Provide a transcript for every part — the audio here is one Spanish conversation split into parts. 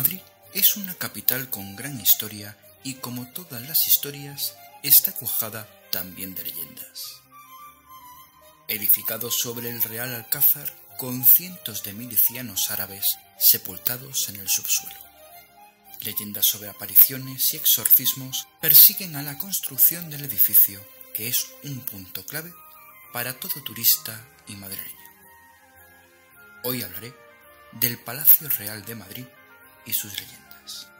Madrid es una capital con gran historia y como todas las historias está cuajada también de leyendas. Edificado sobre el Real Alcázar con cientos de milicianos árabes sepultados en el subsuelo. Leyendas sobre apariciones y exorcismos persiguen a la construcción del edificio, que es un punto clave para todo turista y madrileño. Hoy hablaré del Palacio Real de Madrid y sus leyendas.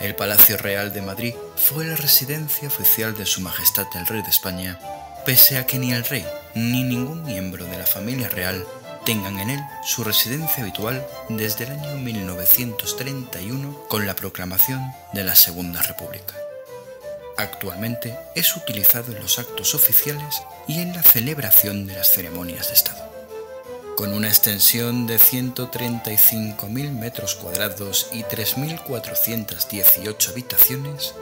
El Palacio Real de Madrid fue la residencia oficial de Su Majestad el Rey de España, pese a que ni el rey ni ningún miembro de la familia real tengan en él su residencia habitual desde el año 1931 con la proclamación de la Segunda República. Actualmente es utilizado en los actos oficiales y en la celebración de las ceremonias de Estado. Con una extensión de 135.000 metros cuadrados y 3.418 habitaciones,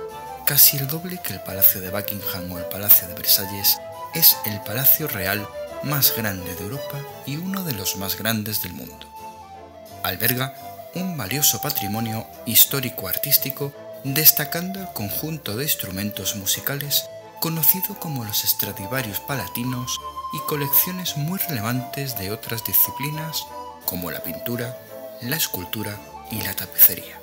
casi el doble que el Palacio de Buckingham o el Palacio de Versalles, es el Palacio Real más grande de Europa y uno de los más grandes del mundo. Alberga un valioso patrimonio histórico-artístico destacando el conjunto de instrumentos musicales conocido como los Stradivarius palatinos y colecciones muy relevantes de otras disciplinas como la pintura, la escultura y la tapicería.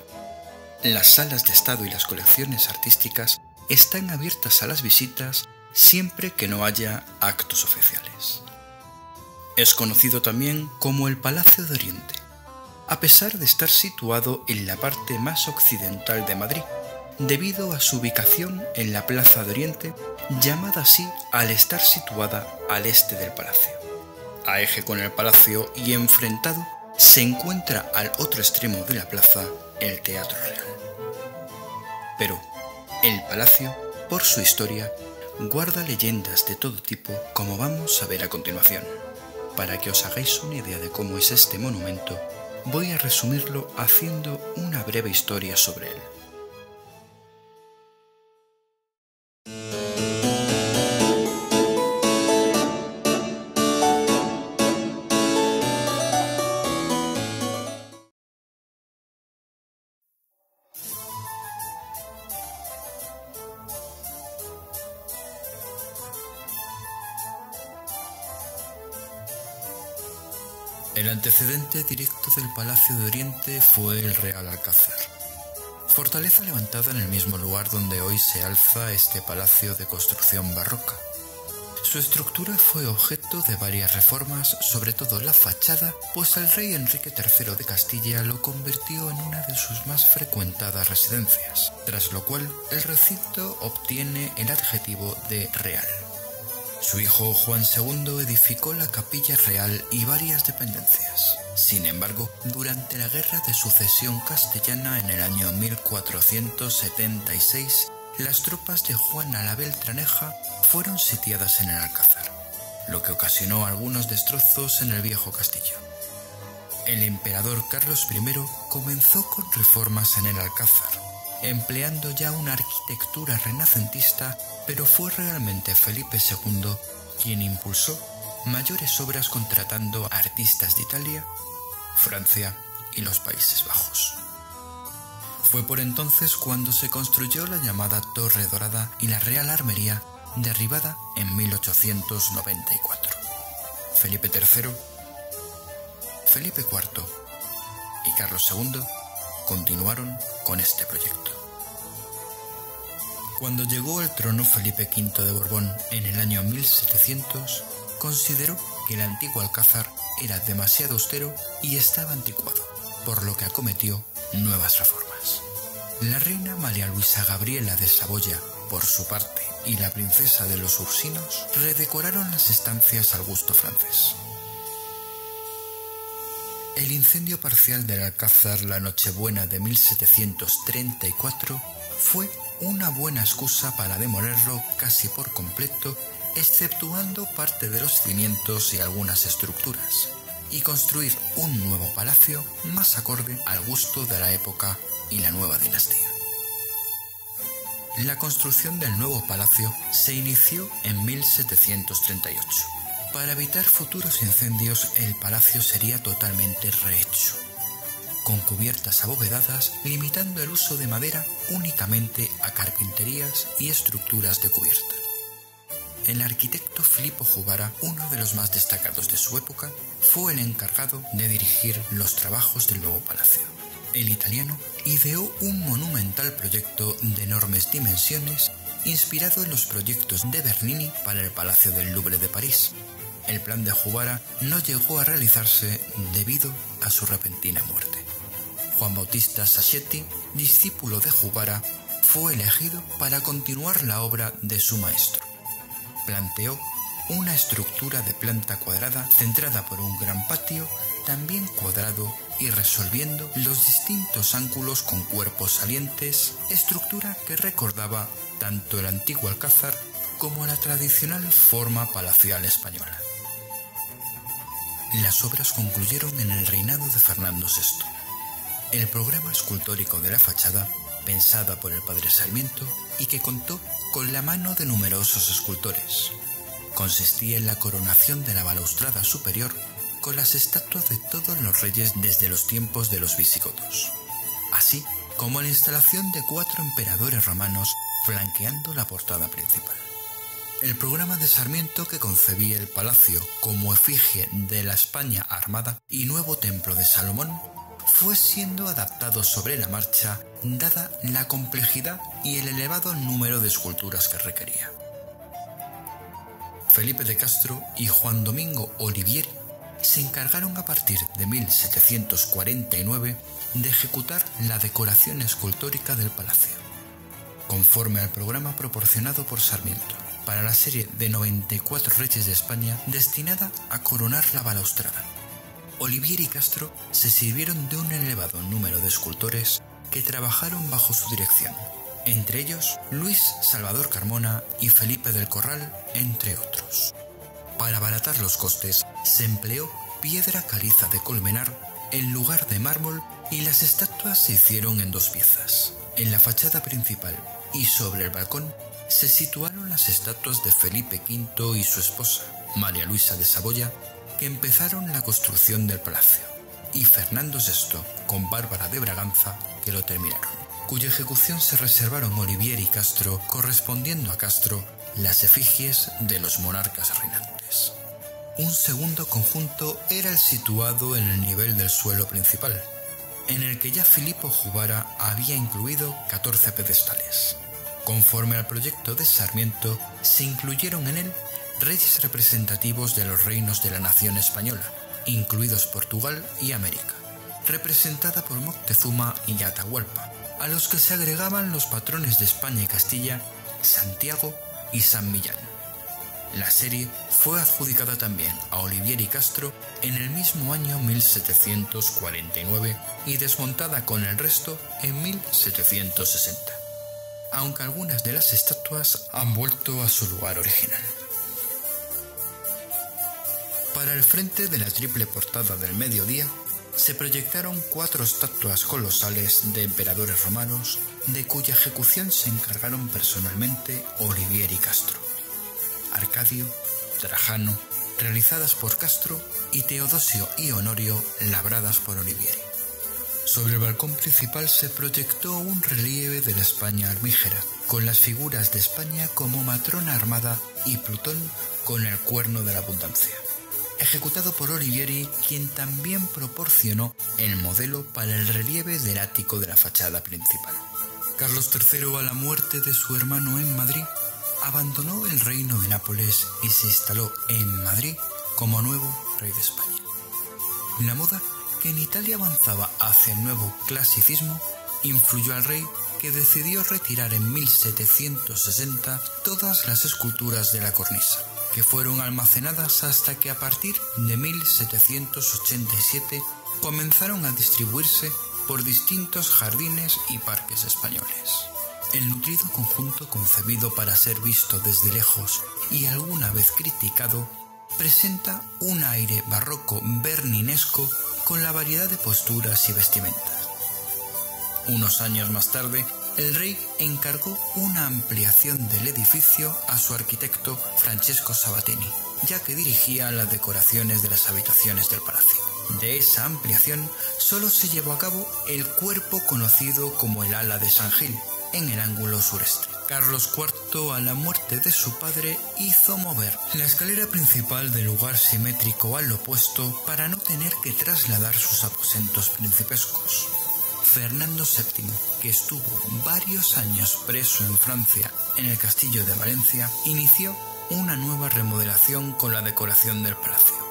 Las salas de estado y las colecciones artísticas están abiertas a las visitas siempre que no haya actos oficiales. Es conocido también como el Palacio de Oriente, a pesar de estar situado en la parte más occidental de Madrid, debido a su ubicación en la Plaza de Oriente, llamada así al estar situada al este del palacio. A eje con el palacio y enfrentado se encuentra al otro extremo de la plaza el Teatro Real. Pero el palacio, por su historia, guarda leyendas de todo tipo como vamos a ver a continuación. Para que os hagáis una idea de cómo es este monumento, voy a resumirlo haciendo una breve historia sobre él. Antecedente directo del Palacio de Oriente fue el Real Alcázar, fortaleza levantada en el mismo lugar donde hoy se alza este palacio de construcción barroca. Su estructura fue objeto de varias reformas, sobre todo la fachada, pues el rey Enrique III de Castilla lo convirtió en una de sus más frecuentadas residencias, tras lo cual el recinto obtiene el adjetivo de real. Su hijo Juan II edificó la capilla real y varias dependencias. Sin embargo, durante la Guerra de Sucesión Castellana en el año 1476, las tropas de Juan la Beltraneja fueron sitiadas en el Alcázar, lo que ocasionó algunos destrozos en el viejo castillo. El emperador Carlos I comenzó con reformas en el Alcázar, empleando ya una arquitectura renacentista, pero fue realmente Felipe II quien impulsó mayores obras contratando a artistas de Italia, Francia y los Países Bajos. Fue por entonces cuando se construyó la llamada Torre Dorada y la Real Armería, derribada en 1894. Felipe III, Felipe IV y Carlos II continuaron con este proyecto. Cuando llegó al trono Felipe V de Borbón en el año 1700, consideró que el antiguo alcázar era demasiado austero y estaba anticuado, por lo que acometió nuevas reformas. La reina María Luisa Gabriela de Saboya, por su parte, y la princesa de los Ursinos redecoraron las estancias al gusto francés. El incendio parcial del Alcázar la Nochebuena de 1734 fue una buena excusa para demolerlo casi por completo, exceptuando parte de los cimientos y algunas estructuras, y construir un nuevo palacio más acorde al gusto de la época y la nueva dinastía. La construcción del nuevo palacio se inició en 1738. Para evitar futuros incendios, el palacio sería totalmente rehecho, con cubiertas abovedadas, limitando el uso de madera únicamente a carpinterías y estructuras de cubierta. El arquitecto Filippo Jubara, uno de los más destacados de su época, fue el encargado de dirigir los trabajos del nuevo palacio. El italiano ideó un monumental proyecto de enormes dimensiones inspirado en los proyectos de Bernini para el Palacio del Louvre de París. El plan de Jubara no llegó a realizarse debido a su repentina muerte. Juan Bautista Sacchetti, discípulo de Jubara, fue elegido para continuar la obra de su maestro planteó una estructura de planta cuadrada centrada por un gran patio, también cuadrado y resolviendo los distintos ángulos con cuerpos salientes, estructura que recordaba tanto el antiguo alcázar como la tradicional forma palacial española. Las obras concluyeron en el reinado de Fernando VI. El programa escultórico de la fachada pensada por el padre Sarmiento y que contó con la mano de numerosos escultores. Consistía en la coronación de la balaustrada superior con las estatuas de todos los reyes desde los tiempos de los visigodos, así como la instalación de cuatro emperadores romanos flanqueando la portada principal. El programa de Sarmiento que concebía el palacio como efigie de la España armada y nuevo templo de Salomón fue siendo adaptado sobre la marcha dada la complejidad y el elevado número de esculturas que requería. Felipe de Castro y Juan Domingo Olivieri se encargaron a partir de 1749 de ejecutar la decoración escultórica del palacio, conforme al programa proporcionado por Sarmiento para la serie de 94 reyes de España destinada a coronar la balaustrada Olivier y Castro se sirvieron de un elevado número de escultores que trabajaron bajo su dirección, entre ellos Luis Salvador Carmona y Felipe del Corral, entre otros. Para abaratar los costes, se empleó piedra caliza de colmenar en lugar de mármol y las estatuas se hicieron en dos piezas. En la fachada principal y sobre el balcón se situaron las estatuas de Felipe V y su esposa, María Luisa de Saboya, que empezaron la construcción del palacio, y Fernando VI con Bárbara de Braganza que lo terminaron, cuya ejecución se reservaron Olivier y Castro, correspondiendo a Castro las efigies de los monarcas reinantes. Un segundo conjunto era el situado en el nivel del suelo principal, en el que ya Filippo Jubara había incluido 14 pedestales. Conforme al proyecto de Sarmiento, se incluyeron en él reyes representativos de los reinos de la nación española, incluidos Portugal y América, representada por Moctezuma y Atahualpa, a los que se agregaban los patrones de España y Castilla, Santiago y San Millán. La serie fue adjudicada también a Olivier y Castro en el mismo año 1749 y desmontada con el resto en 1760, aunque algunas de las estatuas han vuelto a su lugar original. Para el frente de la triple portada del mediodía se proyectaron cuatro estatuas colosales de emperadores romanos, de cuya ejecución se encargaron personalmente Olivier y Castro. Arcadio, Trajano, realizadas por Castro, y Teodosio y Honorio, labradas por Olivieri. Sobre el balcón principal se proyectó un relieve de la España armígera, con las figuras de España como matrona armada y Plutón con el cuerno de la abundancia ejecutado por Olivieri, quien también proporcionó el modelo para el relieve del ático de la fachada principal. Carlos III, a la muerte de su hermano en Madrid, abandonó el reino de Nápoles y se instaló en Madrid como nuevo rey de España. La moda que en Italia avanzaba hacia el nuevo clasicismo influyó al rey que decidió retirar en 1760 todas las esculturas de la cornisa que fueron almacenadas hasta que a partir de 1787 comenzaron a distribuirse por distintos jardines y parques españoles. El nutrido conjunto concebido para ser visto desde lejos y alguna vez criticado, presenta un aire barroco berninesco con la variedad de posturas y vestimentas. Unos años más tarde, el rey encargó una ampliación del edificio a su arquitecto Francesco Sabatini, ya que dirigía las decoraciones de las habitaciones del palacio. De esa ampliación solo se llevó a cabo el cuerpo conocido como el ala de San Gil, en el ángulo sureste. Carlos IV, a la muerte de su padre, hizo mover la escalera principal del lugar simétrico al opuesto para no tener que trasladar sus aposentos principescos. Fernando VII, que estuvo varios años preso en Francia en el castillo de Valencia, inició una nueva remodelación con la decoración del palacio.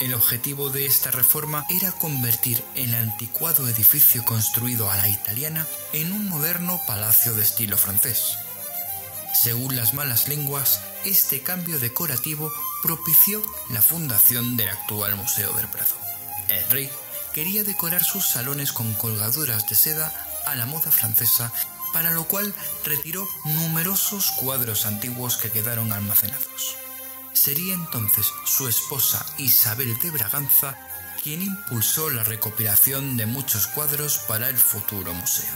El objetivo de esta reforma era convertir el anticuado edificio construido a la italiana en un moderno palacio de estilo francés. Según las malas lenguas, este cambio decorativo propició la fundación del actual Museo del Prado. El rey quería decorar sus salones con colgaduras de seda a la moda francesa, para lo cual retiró numerosos cuadros antiguos que quedaron almacenados. Sería entonces su esposa Isabel de Braganza quien impulsó la recopilación de muchos cuadros para el futuro museo.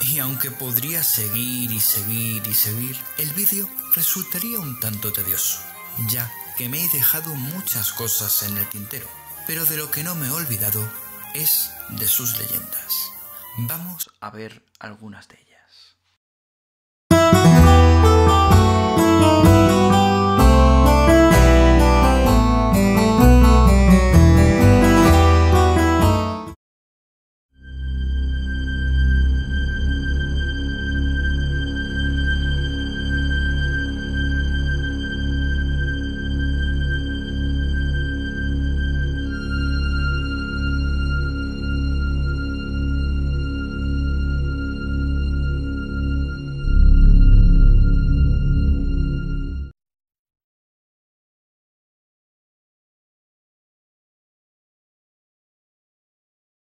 Y aunque podría seguir y seguir y seguir, el vídeo resultaría un tanto tedioso, ya que me he dejado muchas cosas en el tintero pero de lo que no me he olvidado es de sus leyendas. Vamos a ver algunas de ellas.